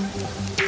うん。